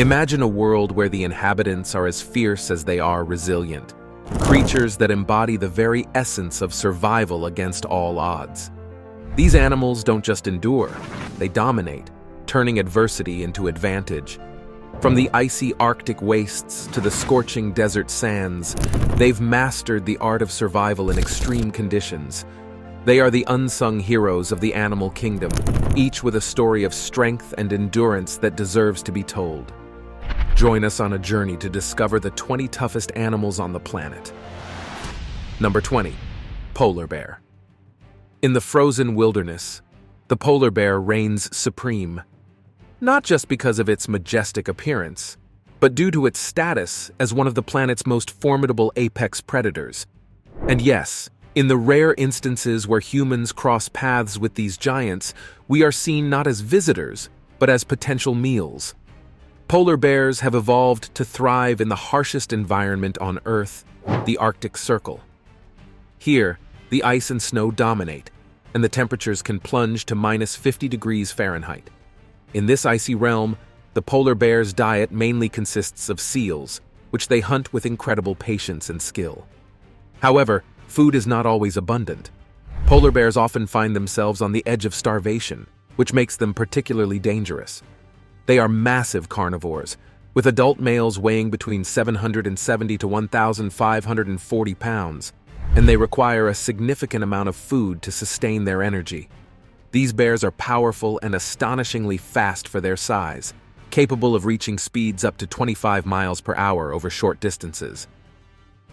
Imagine a world where the inhabitants are as fierce as they are resilient, creatures that embody the very essence of survival against all odds. These animals don't just endure, they dominate, turning adversity into advantage. From the icy Arctic wastes to the scorching desert sands, they've mastered the art of survival in extreme conditions. They are the unsung heroes of the animal kingdom, each with a story of strength and endurance that deserves to be told. Join us on a journey to discover the 20 toughest animals on the planet. Number 20. Polar Bear In the frozen wilderness, the polar bear reigns supreme, not just because of its majestic appearance, but due to its status as one of the planet's most formidable apex predators. And yes, in the rare instances where humans cross paths with these giants, we are seen not as visitors, but as potential meals. Polar bears have evolved to thrive in the harshest environment on Earth, the Arctic Circle. Here, the ice and snow dominate, and the temperatures can plunge to minus 50 degrees Fahrenheit. In this icy realm, the polar bear's diet mainly consists of seals, which they hunt with incredible patience and skill. However, food is not always abundant. Polar bears often find themselves on the edge of starvation, which makes them particularly dangerous. They are massive carnivores, with adult males weighing between 770 to 1,540 pounds, and they require a significant amount of food to sustain their energy. These bears are powerful and astonishingly fast for their size, capable of reaching speeds up to 25 miles per hour over short distances.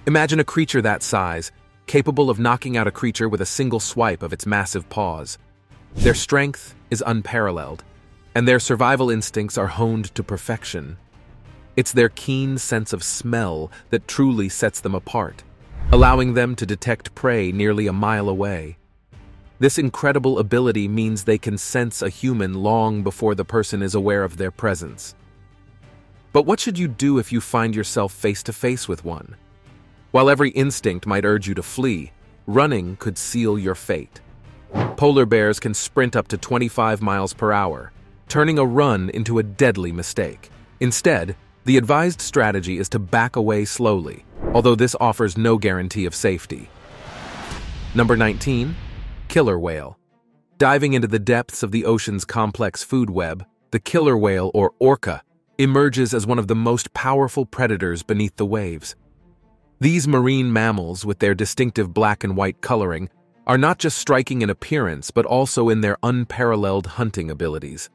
Imagine a creature that size, capable of knocking out a creature with a single swipe of its massive paws. Their strength is unparalleled, and their survival instincts are honed to perfection. It's their keen sense of smell that truly sets them apart, allowing them to detect prey nearly a mile away. This incredible ability means they can sense a human long before the person is aware of their presence. But what should you do if you find yourself face to face with one? While every instinct might urge you to flee, running could seal your fate. Polar bears can sprint up to 25 miles per hour, turning a run into a deadly mistake. Instead, the advised strategy is to back away slowly, although this offers no guarantee of safety. Number 19 Killer whale. Diving into the depths of the ocean's complex food web, the killer whale, or orca, emerges as one of the most powerful predators beneath the waves. These marine mammals, with their distinctive black and white coloring, are not just striking in appearance but also in their unparalleled hunting abilities.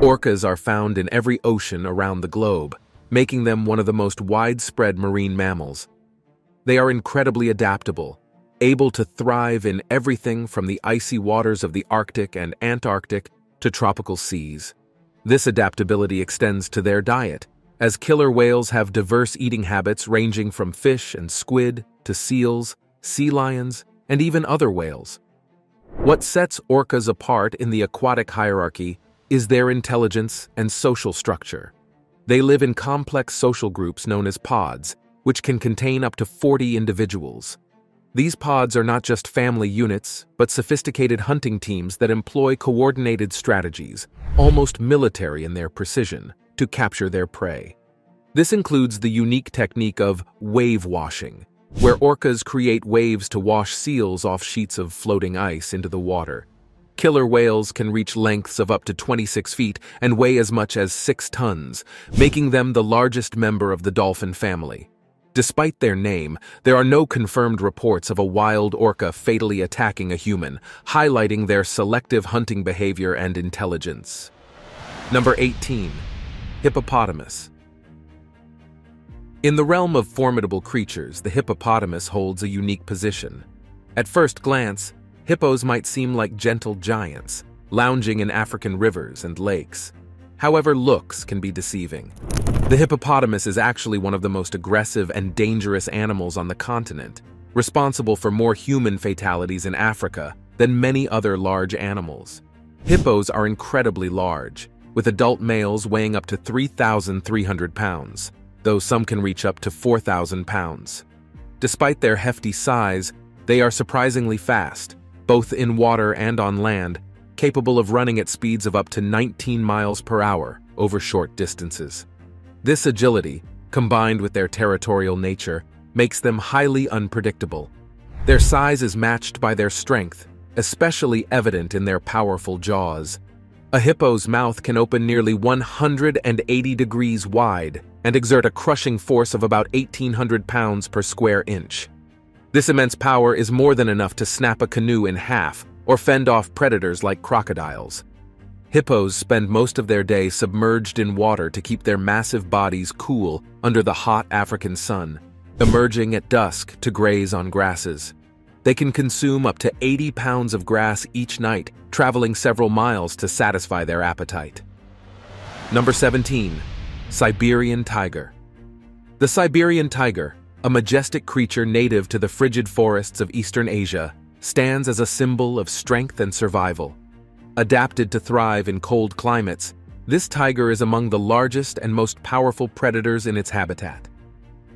Orcas are found in every ocean around the globe, making them one of the most widespread marine mammals. They are incredibly adaptable, able to thrive in everything from the icy waters of the Arctic and Antarctic to tropical seas. This adaptability extends to their diet, as killer whales have diverse eating habits ranging from fish and squid to seals, sea lions, and even other whales. What sets orcas apart in the aquatic hierarchy is their intelligence and social structure. They live in complex social groups known as pods, which can contain up to 40 individuals. These pods are not just family units, but sophisticated hunting teams that employ coordinated strategies, almost military in their precision, to capture their prey. This includes the unique technique of wave washing, where orcas create waves to wash seals off sheets of floating ice into the water. Killer whales can reach lengths of up to 26 feet and weigh as much as 6 tons, making them the largest member of the dolphin family. Despite their name, there are no confirmed reports of a wild orca fatally attacking a human, highlighting their selective hunting behavior and intelligence. Number 18. Hippopotamus. In the realm of formidable creatures, the hippopotamus holds a unique position. At first glance, hippos might seem like gentle giants, lounging in African rivers and lakes. However, looks can be deceiving. The hippopotamus is actually one of the most aggressive and dangerous animals on the continent, responsible for more human fatalities in Africa than many other large animals. Hippos are incredibly large, with adult males weighing up to 3,300 pounds, though some can reach up to 4,000 pounds. Despite their hefty size, they are surprisingly fast, both in water and on land, capable of running at speeds of up to 19 miles per hour over short distances. This agility, combined with their territorial nature, makes them highly unpredictable. Their size is matched by their strength, especially evident in their powerful jaws. A hippo's mouth can open nearly 180 degrees wide and exert a crushing force of about 1,800 pounds per square inch. This immense power is more than enough to snap a canoe in half or fend off predators like crocodiles. Hippos spend most of their day submerged in water to keep their massive bodies cool under the hot African sun, emerging at dusk to graze on grasses. They can consume up to 80 pounds of grass each night, traveling several miles to satisfy their appetite. Number 17. Siberian Tiger The Siberian tiger, a majestic creature native to the frigid forests of eastern Asia, stands as a symbol of strength and survival. Adapted to thrive in cold climates, this tiger is among the largest and most powerful predators in its habitat.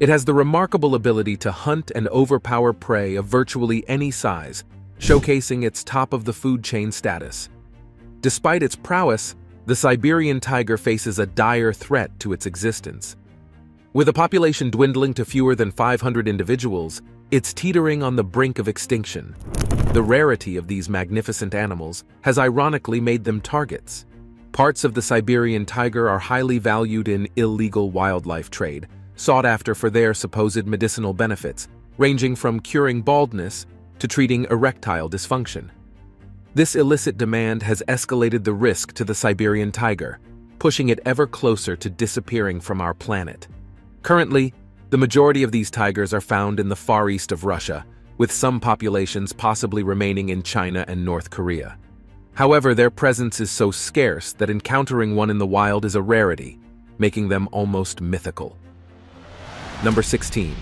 It has the remarkable ability to hunt and overpower prey of virtually any size, showcasing its top-of-the-food chain status. Despite its prowess, the Siberian tiger faces a dire threat to its existence. With a population dwindling to fewer than 500 individuals, it's teetering on the brink of extinction. The rarity of these magnificent animals has ironically made them targets. Parts of the Siberian tiger are highly valued in illegal wildlife trade, sought after for their supposed medicinal benefits, ranging from curing baldness to treating erectile dysfunction. This illicit demand has escalated the risk to the Siberian tiger, pushing it ever closer to disappearing from our planet. Currently, the majority of these tigers are found in the far east of Russia, with some populations possibly remaining in China and North Korea. However, their presence is so scarce that encountering one in the wild is a rarity, making them almost mythical. Number 16.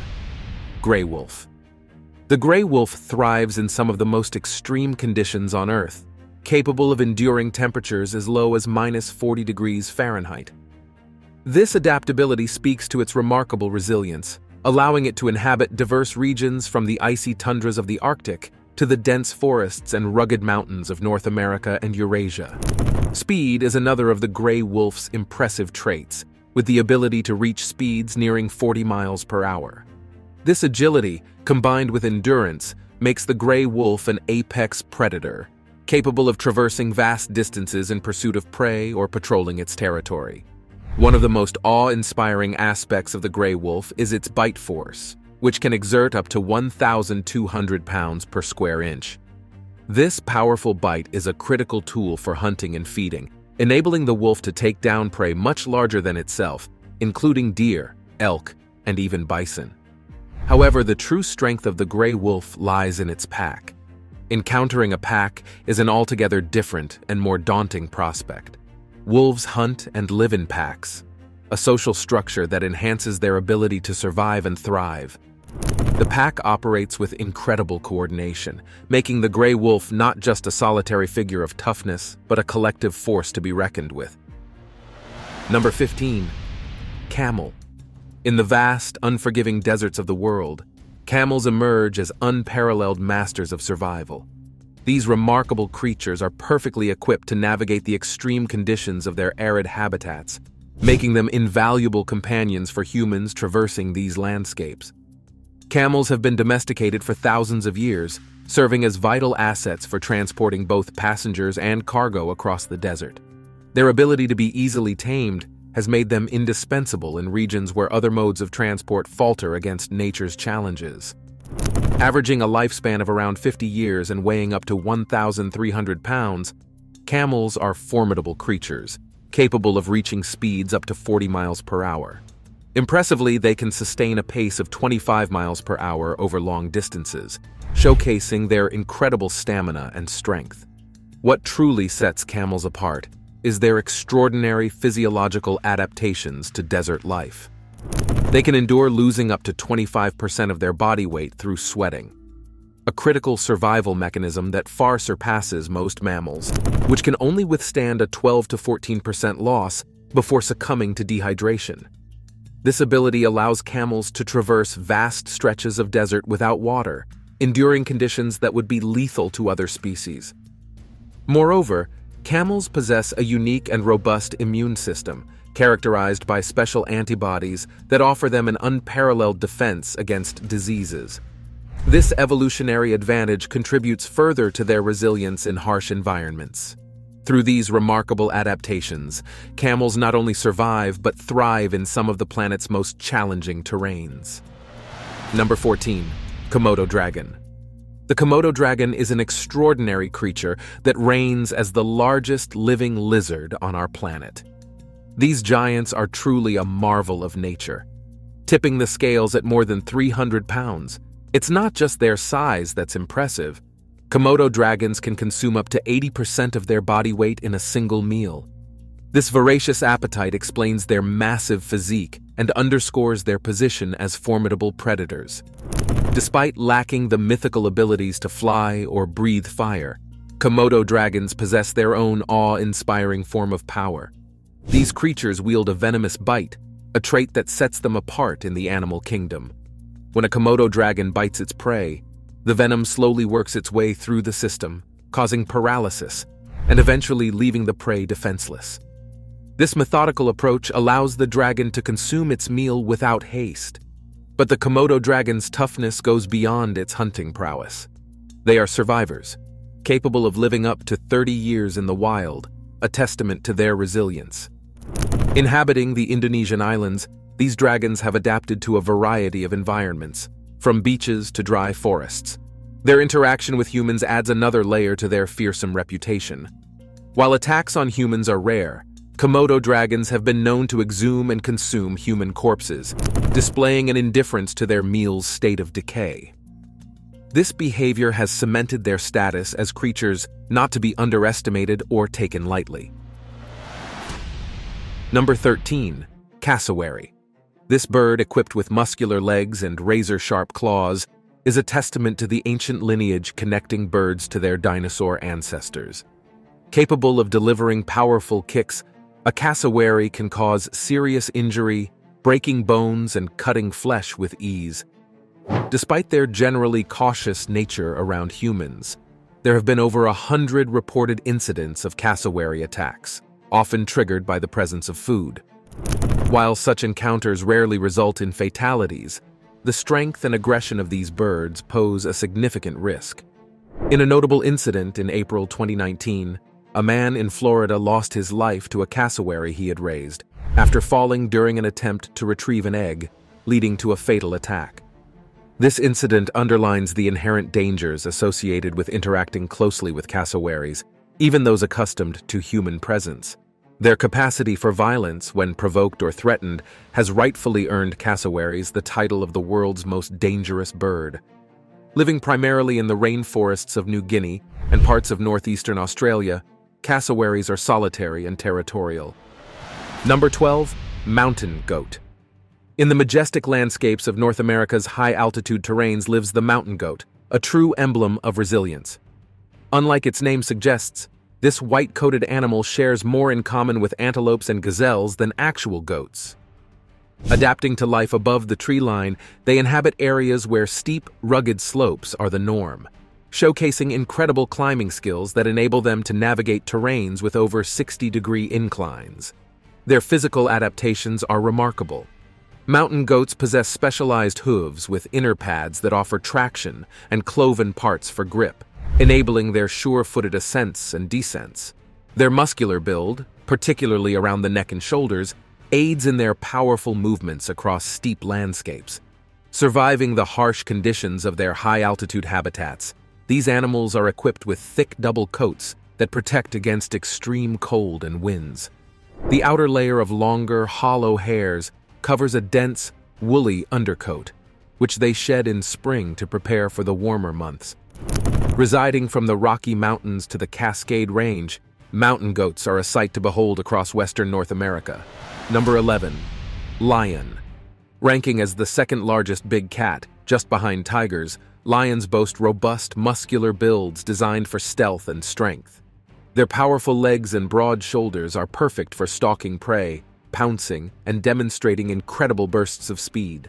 Gray Wolf. The gray wolf thrives in some of the most extreme conditions on Earth, capable of enduring temperatures as low as minus 40 degrees Fahrenheit. This adaptability speaks to its remarkable resilience, allowing it to inhabit diverse regions from the icy tundras of the Arctic to the dense forests and rugged mountains of North America and Eurasia. Speed is another of the gray wolf's impressive traits, with the ability to reach speeds nearing 40 miles per hour. This agility, combined with endurance, makes the gray wolf an apex predator, capable of traversing vast distances in pursuit of prey or patrolling its territory. One of the most awe-inspiring aspects of the gray wolf is its bite force, which can exert up to 1,200 pounds per square inch. This powerful bite is a critical tool for hunting and feeding, enabling the wolf to take down prey much larger than itself, including deer, elk, and even bison. However, the true strength of the gray wolf lies in its pack. Encountering a pack is an altogether different and more daunting prospect. Wolves hunt and live in packs, a social structure that enhances their ability to survive and thrive. The pack operates with incredible coordination, making the gray wolf not just a solitary figure of toughness, but a collective force to be reckoned with. Number 15. Camel. In the vast, unforgiving deserts of the world, camels emerge as unparalleled masters of survival. These remarkable creatures are perfectly equipped to navigate the extreme conditions of their arid habitats, making them invaluable companions for humans traversing these landscapes. Camels have been domesticated for thousands of years, serving as vital assets for transporting both passengers and cargo across the desert. Their ability to be easily tamed has made them indispensable in regions where other modes of transport falter against nature's challenges. Averaging a lifespan of around 50 years and weighing up to 1,300 pounds, camels are formidable creatures, capable of reaching speeds up to 40 miles per hour. Impressively, they can sustain a pace of 25 miles per hour over long distances, showcasing their incredible stamina and strength. What truly sets camels apart is their extraordinary physiological adaptations to desert life. They can endure losing up to 25% of their body weight through sweating, a critical survival mechanism that far surpasses most mammals, which can only withstand a 12 to 14% loss before succumbing to dehydration. This ability allows camels to traverse vast stretches of desert without water, enduring conditions that would be lethal to other species. Moreover, camels possess a unique and robust immune system, characterized by special antibodies that offer them an unparalleled defense against diseases. This evolutionary advantage contributes further to their resilience in harsh environments. Through these remarkable adaptations, camels not only survive but thrive in some of the planet's most challenging terrains. Number 14. Komodo Dragon. The Komodo dragon is an extraordinary creature that reigns as the largest living lizard on our planet. These giants are truly a marvel of nature. Tipping the scales at more than 300 pounds, it's not just their size that's impressive. Komodo dragons can consume up to 80% of their body weight in a single meal. This voracious appetite explains their massive physique and underscores their position as formidable predators. Despite lacking the mythical abilities to fly or breathe fire, Komodo dragons possess their own awe-inspiring form of power. These creatures wield a venomous bite, a trait that sets them apart in the animal kingdom. When a Komodo dragon bites its prey, the venom slowly works its way through the system, causing paralysis, and eventually leaving the prey defenseless. This methodical approach allows the dragon to consume its meal without haste, but the Komodo dragon's toughness goes beyond its hunting prowess. They are survivors, capable of living up to 30 years in the wild, a testament to their resilience. Inhabiting the Indonesian islands, these dragons have adapted to a variety of environments, from beaches to dry forests. Their interaction with humans adds another layer to their fearsome reputation. While attacks on humans are rare, Komodo dragons have been known to exhume and consume human corpses, displaying an indifference to their meal's state of decay. This behavior has cemented their status as creatures not to be underestimated or taken lightly. Number 13. Cassowary. This bird, equipped with muscular legs and razor-sharp claws, is a testament to the ancient lineage connecting birds to their dinosaur ancestors. Capable of delivering powerful kicks a cassowary can cause serious injury, breaking bones and cutting flesh with ease. Despite their generally cautious nature around humans, there have been over a hundred reported incidents of cassowary attacks, often triggered by the presence of food. While such encounters rarely result in fatalities, the strength and aggression of these birds pose a significant risk. In a notable incident in April 2019, a man in Florida lost his life to a cassowary he had raised after falling during an attempt to retrieve an egg, leading to a fatal attack. This incident underlines the inherent dangers associated with interacting closely with cassowaries, even those accustomed to human presence. Their capacity for violence, when provoked or threatened, has rightfully earned cassowaries the title of the world's most dangerous bird. Living primarily in the rainforests of New Guinea and parts of northeastern Australia, cassowaries are solitary and territorial. Number 12. Mountain Goat In the majestic landscapes of North America's high-altitude terrains lives the mountain goat, a true emblem of resilience. Unlike its name suggests, this white-coated animal shares more in common with antelopes and gazelles than actual goats. Adapting to life above the tree line, they inhabit areas where steep, rugged slopes are the norm showcasing incredible climbing skills that enable them to navigate terrains with over 60-degree inclines. Their physical adaptations are remarkable. Mountain goats possess specialized hooves with inner pads that offer traction and cloven parts for grip, enabling their sure-footed ascents and descents. Their muscular build, particularly around the neck and shoulders, aids in their powerful movements across steep landscapes. Surviving the harsh conditions of their high-altitude habitats, these animals are equipped with thick double coats that protect against extreme cold and winds. The outer layer of longer, hollow hairs covers a dense, woolly undercoat, which they shed in spring to prepare for the warmer months. Residing from the Rocky Mountains to the Cascade Range, mountain goats are a sight to behold across western North America. Number 11. Lion. Ranking as the second largest big cat, just behind tigers, Lions boast robust, muscular builds designed for stealth and strength. Their powerful legs and broad shoulders are perfect for stalking prey, pouncing, and demonstrating incredible bursts of speed.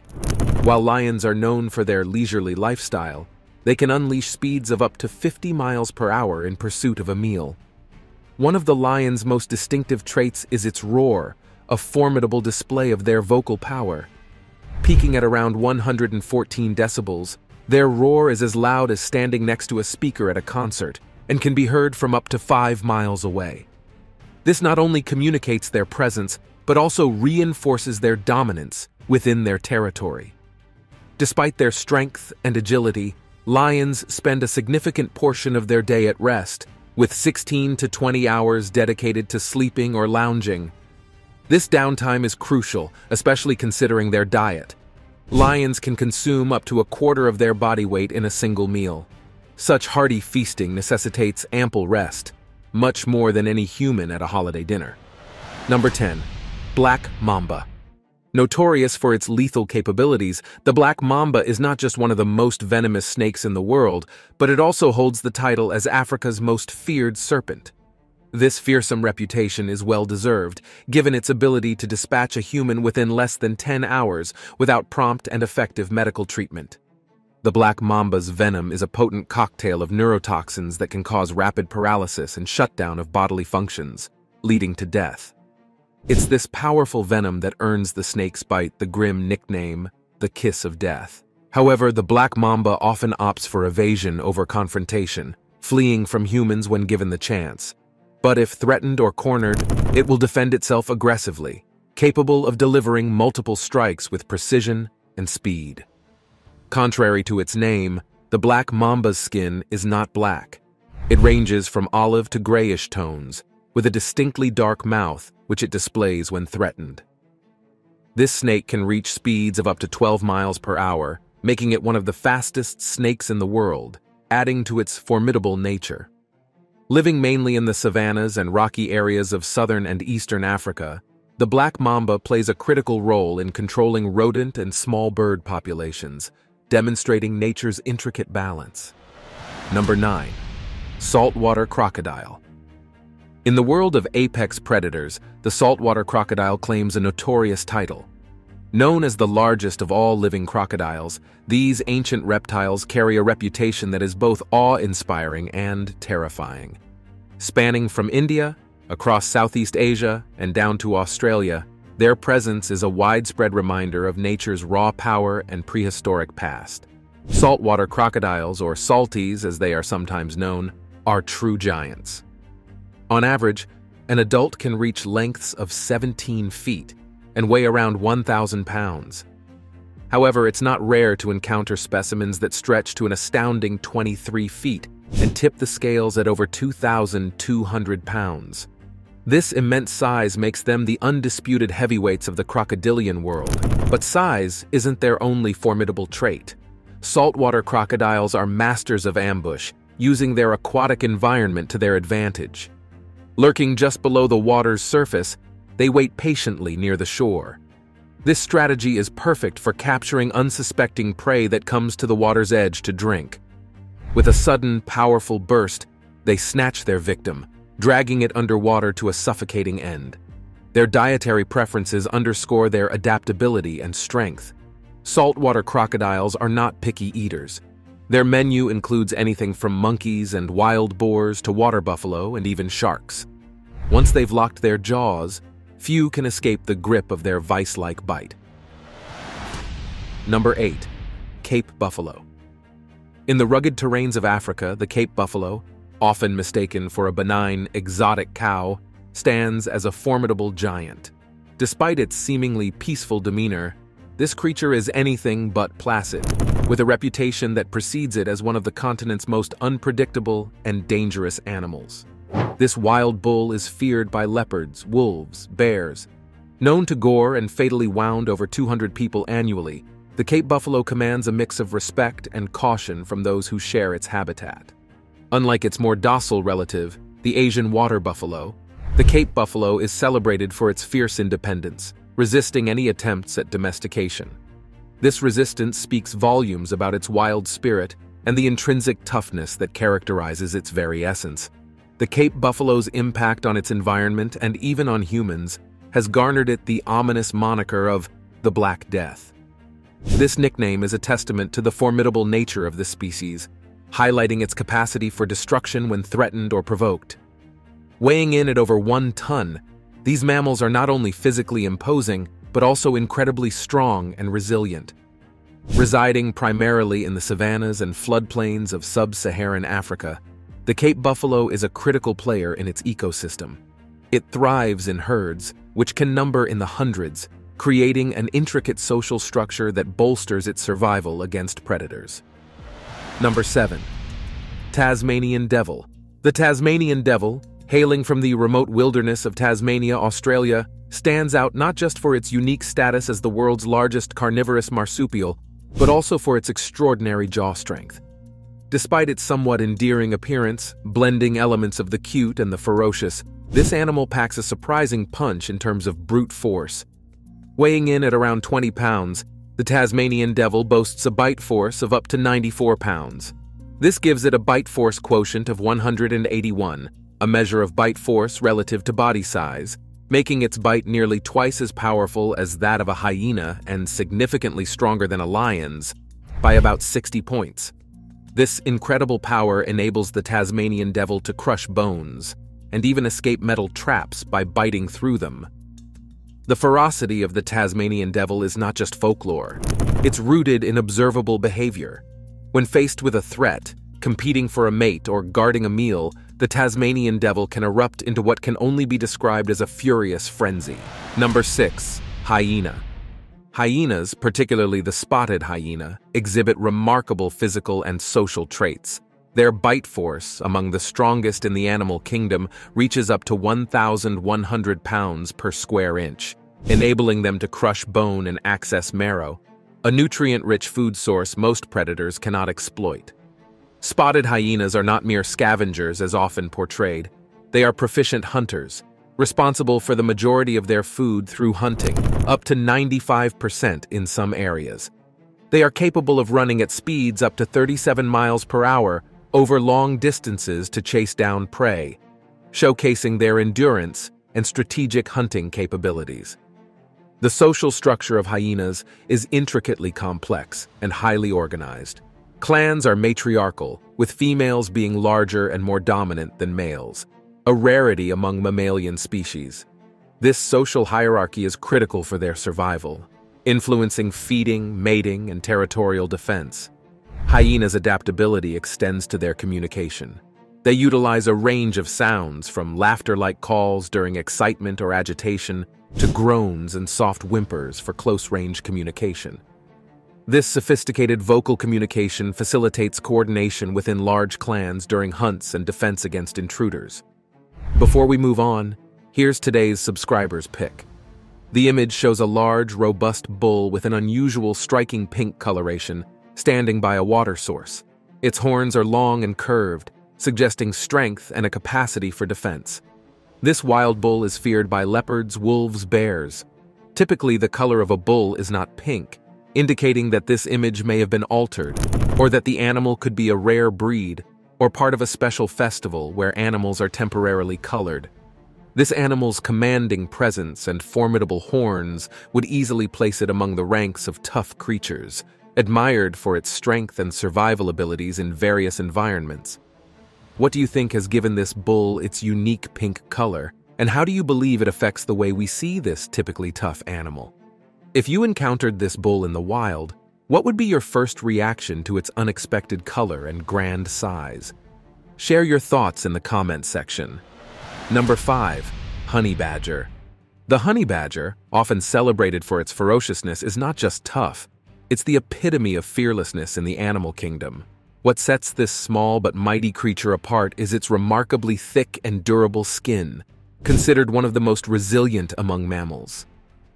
While lions are known for their leisurely lifestyle, they can unleash speeds of up to 50 miles per hour in pursuit of a meal. One of the lion's most distinctive traits is its roar, a formidable display of their vocal power. Peaking at around 114 decibels, their roar is as loud as standing next to a speaker at a concert and can be heard from up to five miles away. This not only communicates their presence, but also reinforces their dominance within their territory. Despite their strength and agility, lions spend a significant portion of their day at rest, with 16 to 20 hours dedicated to sleeping or lounging. This downtime is crucial, especially considering their diet. Lions can consume up to a quarter of their body weight in a single meal. Such hearty feasting necessitates ample rest, much more than any human at a holiday dinner. Number 10. Black Mamba. Notorious for its lethal capabilities, the black mamba is not just one of the most venomous snakes in the world, but it also holds the title as Africa's most feared serpent. This fearsome reputation is well deserved, given its ability to dispatch a human within less than 10 hours without prompt and effective medical treatment. The black mamba's venom is a potent cocktail of neurotoxins that can cause rapid paralysis and shutdown of bodily functions, leading to death. It's this powerful venom that earns the snake's bite the grim nickname, the kiss of death. However, the black mamba often opts for evasion over confrontation, fleeing from humans when given the chance. But if threatened or cornered, it will defend itself aggressively, capable of delivering multiple strikes with precision and speed. Contrary to its name, the black mamba's skin is not black. It ranges from olive to grayish tones, with a distinctly dark mouth which it displays when threatened. This snake can reach speeds of up to 12 miles per hour, making it one of the fastest snakes in the world, adding to its formidable nature. Living mainly in the savannas and rocky areas of southern and eastern Africa, the black mamba plays a critical role in controlling rodent and small bird populations, demonstrating nature's intricate balance. Number 9. Saltwater Crocodile in the world of apex predators, the saltwater crocodile claims a notorious title. Known as the largest of all living crocodiles, these ancient reptiles carry a reputation that is both awe-inspiring and terrifying. Spanning from India, across Southeast Asia, and down to Australia, their presence is a widespread reminder of nature's raw power and prehistoric past. Saltwater crocodiles, or salties as they are sometimes known, are true giants. On average, an adult can reach lengths of 17 feet and weigh around 1,000 pounds. However, it's not rare to encounter specimens that stretch to an astounding 23 feet and tip the scales at over 2,200 pounds. This immense size makes them the undisputed heavyweights of the crocodilian world. But size isn't their only formidable trait. Saltwater crocodiles are masters of ambush, using their aquatic environment to their advantage. Lurking just below the water's surface, they wait patiently near the shore. This strategy is perfect for capturing unsuspecting prey that comes to the water's edge to drink. With a sudden, powerful burst, they snatch their victim, dragging it underwater to a suffocating end. Their dietary preferences underscore their adaptability and strength. Saltwater crocodiles are not picky eaters. Their menu includes anything from monkeys and wild boars to water buffalo and even sharks. Once they've locked their jaws, few can escape the grip of their vice-like bite. Number 8. Cape Buffalo In the rugged terrains of Africa, the Cape Buffalo, often mistaken for a benign, exotic cow, stands as a formidable giant. Despite its seemingly peaceful demeanor, this creature is anything but placid, with a reputation that precedes it as one of the continent's most unpredictable and dangerous animals. This wild bull is feared by leopards, wolves, bears. Known to gore and fatally wound over 200 people annually, the Cape buffalo commands a mix of respect and caution from those who share its habitat. Unlike its more docile relative, the Asian water buffalo, the Cape buffalo is celebrated for its fierce independence, resisting any attempts at domestication. This resistance speaks volumes about its wild spirit and the intrinsic toughness that characterizes its very essence. The Cape buffalo's impact on its environment and even on humans has garnered it the ominous moniker of the Black Death. This nickname is a testament to the formidable nature of the species, highlighting its capacity for destruction when threatened or provoked. Weighing in at over one ton, These mammals are not only physically imposing, but also incredibly strong and resilient. Residing primarily in the savannas and floodplains of sub-Saharan Africa, the Cape buffalo is a critical player in its ecosystem. It thrives in herds, which can number in the hundreds, creating an intricate social structure that bolsters its survival against predators. Number 7. Tasmanian Devil The Tasmanian Devil, hailing from the remote wilderness of Tasmania, Australia, stands out not just for its unique status as the world's largest carnivorous marsupial, but also for its extraordinary jaw strength. Despite its somewhat endearing appearance, blending elements of the cute and the ferocious, this animal packs a surprising punch in terms of brute force. Weighing in at around 20 pounds, the Tasmanian devil boasts a bite force of up to 94 pounds. This gives it a bite force quotient of 181, a measure of bite force relative to body size, making its bite nearly twice as powerful as that of a hyena and significantly stronger than a lion's, by about 60 points. This incredible power enables the Tasmanian devil to crush bones, and even escape metal traps by biting through them. The ferocity of the Tasmanian devil is not just folklore, it's rooted in observable behavior. When faced with a threat, competing for a mate, or guarding a meal, the Tasmanian devil can erupt into what can only be described as a furious frenzy. Number 6. Hyena Hyenas, particularly the spotted hyena, exhibit remarkable physical and social traits. Their bite force, among the strongest in the animal kingdom, reaches up to 1,100 pounds per square inch, enabling them to crush bone and access marrow, a nutrient-rich food source most predators cannot exploit. Spotted hyenas are not mere scavengers as often portrayed. They are proficient hunters, responsible for the majority of their food through hunting, up to 95% in some areas. They are capable of running at speeds up to 37 miles per hour over long distances to chase down prey, showcasing their endurance and strategic hunting capabilities. The social structure of hyenas is intricately complex and highly organized. Clans are matriarchal, with females being larger and more dominant than males, a rarity among mammalian species. This social hierarchy is critical for their survival, influencing feeding, mating, and territorial defense. Hyenas' adaptability extends to their communication. They utilize a range of sounds from laughter-like calls during excitement or agitation to groans and soft whimpers for close-range communication. This sophisticated vocal communication facilitates coordination within large clans during hunts and defense against intruders. Before we move on, here's today's subscriber's pick. The image shows a large, robust bull with an unusual striking pink coloration standing by a water source. Its horns are long and curved, suggesting strength and a capacity for defense. This wild bull is feared by leopards, wolves, bears. Typically, the color of a bull is not pink, indicating that this image may have been altered, or that the animal could be a rare breed or part of a special festival where animals are temporarily colored. This animal's commanding presence and formidable horns would easily place it among the ranks of tough creatures, admired for its strength and survival abilities in various environments. What do you think has given this bull its unique pink color, and how do you believe it affects the way we see this typically tough animal? If you encountered this bull in the wild, what would be your first reaction to its unexpected color and grand size? Share your thoughts in the comments section. Number 5. Honey Badger The honey badger, often celebrated for its ferociousness, is not just tough. It's the epitome of fearlessness in the animal kingdom. What sets this small but mighty creature apart is its remarkably thick and durable skin, considered one of the most resilient among mammals.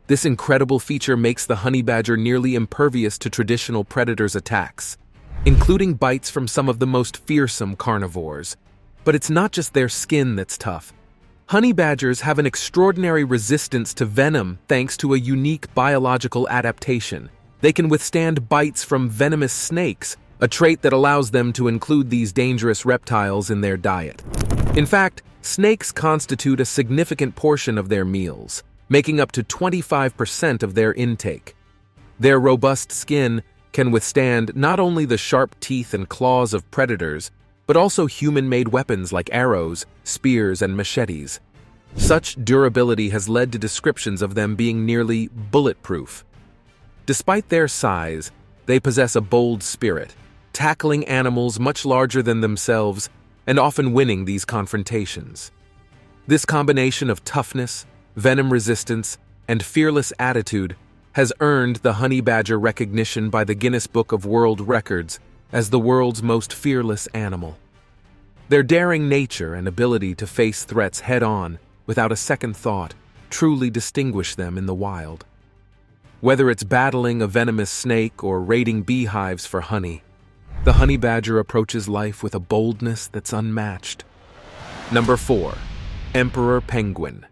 This incredible feature makes the honey badger nearly impervious to traditional predators' attacks, including bites from some of the most fearsome carnivores. But it's not just their skin that's tough. Honey badgers have an extraordinary resistance to venom thanks to a unique biological adaptation. They can withstand bites from venomous snakes, a trait that allows them to include these dangerous reptiles in their diet. In fact, snakes constitute a significant portion of their meals, making up to 25% of their intake. Their robust skin can withstand not only the sharp teeth and claws of predators, but also human-made weapons like arrows, spears, and machetes. Such durability has led to descriptions of them being nearly bulletproof. Despite their size, they possess a bold spirit, tackling animals much larger than themselves and often winning these confrontations. This combination of toughness, venom resistance, and fearless attitude has earned the honey badger recognition by the Guinness Book of World Records as the world's most fearless animal. Their daring nature and ability to face threats head on without a second thought truly distinguish them in the wild. Whether it's battling a venomous snake or raiding beehives for honey, the honey badger approaches life with a boldness that's unmatched. Number 4. Emperor Penguin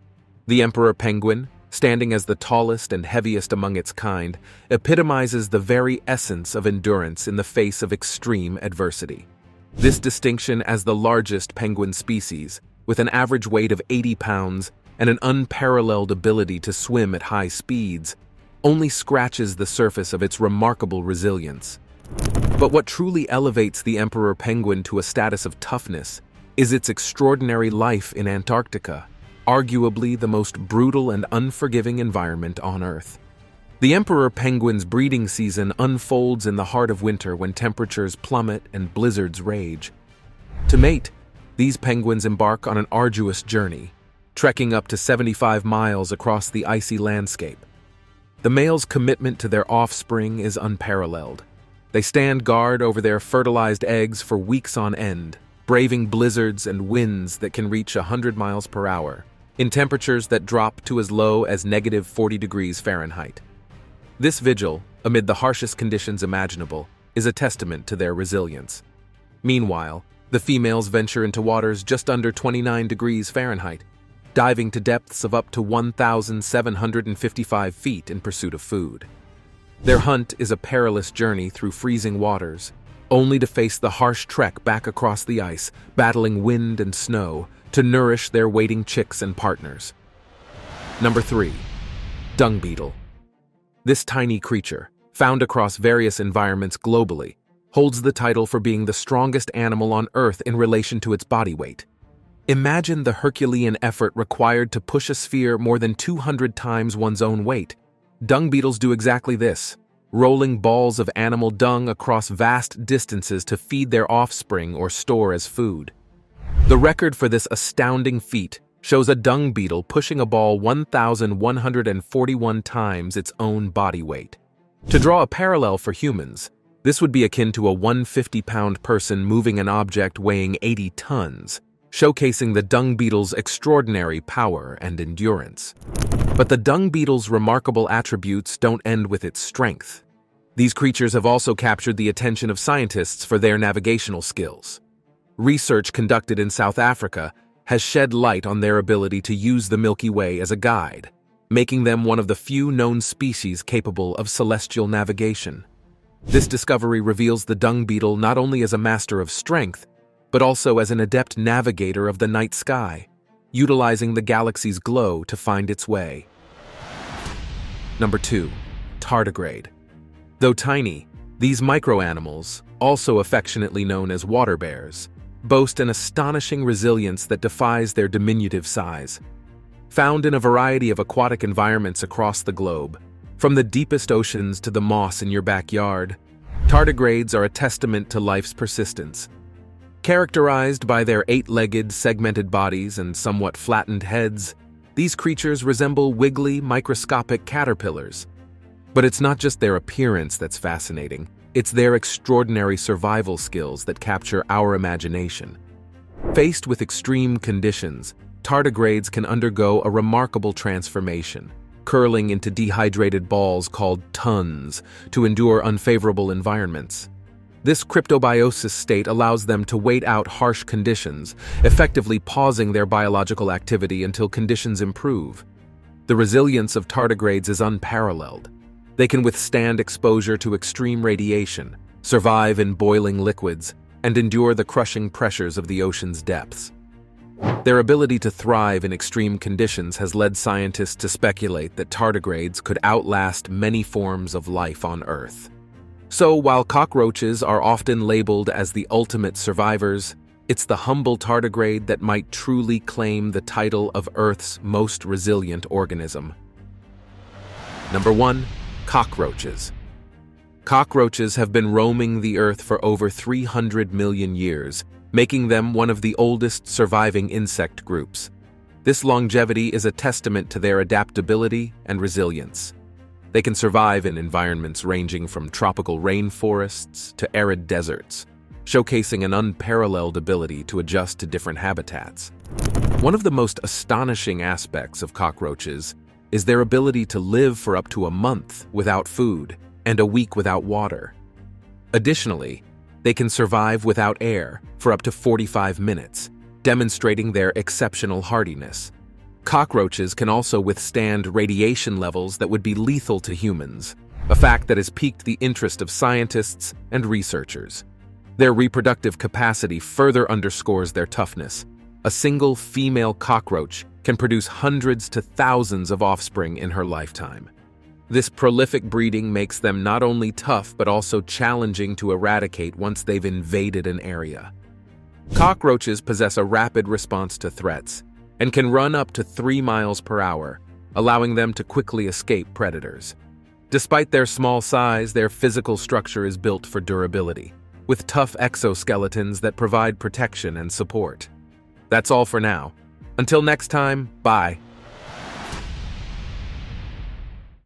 The emperor penguin, standing as the tallest and heaviest among its kind, epitomizes the very essence of endurance in the face of extreme adversity. This distinction as the largest penguin species, with an average weight of 80 pounds and an unparalleled ability to swim at high speeds, only scratches the surface of its remarkable resilience. But what truly elevates the emperor penguin to a status of toughness is its extraordinary life in Antarctica, arguably the most brutal and unforgiving environment on Earth. The emperor penguin's breeding season unfolds in the heart of winter when temperatures plummet and blizzards rage. To mate, these penguins embark on an arduous journey, trekking up to 75 miles across the icy landscape. The male's commitment to their offspring is unparalleled. They stand guard over their fertilized eggs for weeks on end, braving blizzards and winds that can reach 100 miles per hour, in temperatures that drop to as low as negative 40 degrees Fahrenheit. This vigil, amid the harshest conditions imaginable, is a testament to their resilience. Meanwhile, the females venture into waters just under 29 degrees Fahrenheit, diving to depths of up to 1,755 feet in pursuit of food. Their hunt is a perilous journey through freezing waters, only to face the harsh trek back across the ice, battling wind and snow, to nourish their waiting chicks and partners. Number 3. Dung Beetle This tiny creature, found across various environments globally, holds the title for being the strongest animal on Earth in relation to its body weight. Imagine the Herculean effort required to push a sphere more than 200 times one's own weight, Dung beetles do exactly this, rolling balls of animal dung across vast distances to feed their offspring or store as food. The record for this astounding feat shows a dung beetle pushing a ball 1,141 times its own body weight. To draw a parallel for humans, this would be akin to a 150-pound person moving an object weighing 80 tons, showcasing the dung beetle's extraordinary power and endurance. But the dung beetle's remarkable attributes don't end with its strength. These creatures have also captured the attention of scientists for their navigational skills. Research conducted in South Africa has shed light on their ability to use the Milky Way as a guide, making them one of the few known species capable of celestial navigation. This discovery reveals the dung beetle not only as a master of strength, but also as an adept navigator of the night sky, utilizing the galaxy's glow to find its way. Number 2. Tardigrade. Though tiny, these microanimals, also affectionately known as water bears, boast an astonishing resilience that defies their diminutive size. Found in a variety of aquatic environments across the globe, from the deepest oceans to the moss in your backyard, tardigrades are a testament to life's persistence Characterized by their eight-legged, segmented bodies and somewhat flattened heads, these creatures resemble wiggly, microscopic caterpillars. But it's not just their appearance that's fascinating, it's their extraordinary survival skills that capture our imagination. Faced with extreme conditions, tardigrades can undergo a remarkable transformation, curling into dehydrated balls called tuns to endure unfavorable environments. This cryptobiosis state allows them to wait out harsh conditions, effectively pausing their biological activity until conditions improve. The resilience of tardigrades is unparalleled. They can withstand exposure to extreme radiation, survive in boiling liquids, and endure the crushing pressures of the ocean's depths. Their ability to thrive in extreme conditions has led scientists to speculate that tardigrades could outlast many forms of life on Earth. So while cockroaches are often labeled as the ultimate survivors, It's the humble tardigrade that might truly claim the title of Earth's most resilient organism. Number 1. Cockroaches. Cockroaches have been roaming the Earth for over 300 million years, making them one of the oldest surviving insect groups. This longevity is a testament to their adaptability and resilience. They can survive in environments ranging from tropical rainforests to arid deserts, showcasing an unparalleled ability to adjust to different habitats. One of the most astonishing aspects of cockroaches is their ability to live for up to a month without food and a week without water. Additionally, they can survive without air for up to 45 minutes, demonstrating their exceptional hardiness. Cockroaches can also withstand radiation levels that would be lethal to humans, a fact that has piqued the interest of scientists and researchers. Their reproductive capacity further underscores their toughness. A single female cockroach can produce hundreds to thousands of offspring in her lifetime. This prolific breeding makes them not only tough but also challenging to eradicate once they've invaded an area. Cockroaches possess a rapid response to threats and can run up to 3 miles per hour, allowing them to quickly escape predators. Despite their small size, their physical structure is built for durability, with tough exoskeletons that provide protection and support. That's all for now. Until next time, bye.